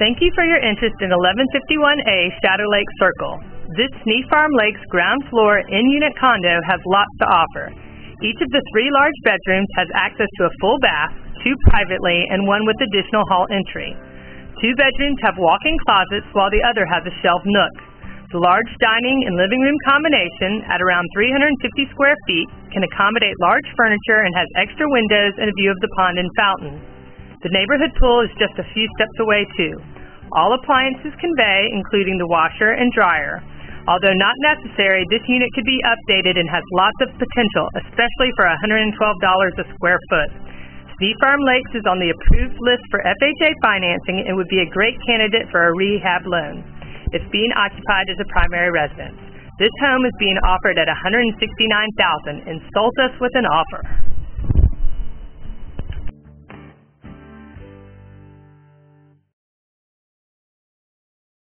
Thank you for your interest in 1151A Shadow Lake Circle. This Sneed Farm Lakes ground floor in-unit condo has lots to offer. Each of the three large bedrooms has access to a full bath, two privately, and one with additional hall entry. Two bedrooms have walk-in closets while the other has a shelved nook. The large dining and living room combination at around 350 square feet can accommodate large furniture and has extra windows and a view of the pond and fountain. The neighborhood pool is just a few steps away too. All appliances convey, including the washer and dryer. Although not necessary, this unit could be updated and has lots of potential, especially for $112 a square foot. Sneed Farm Lakes is on the approved list for FHA financing and would be a great candidate for a rehab loan. It's being occupied as a primary residence. This home is being offered at 169,000 and sold us with an offer.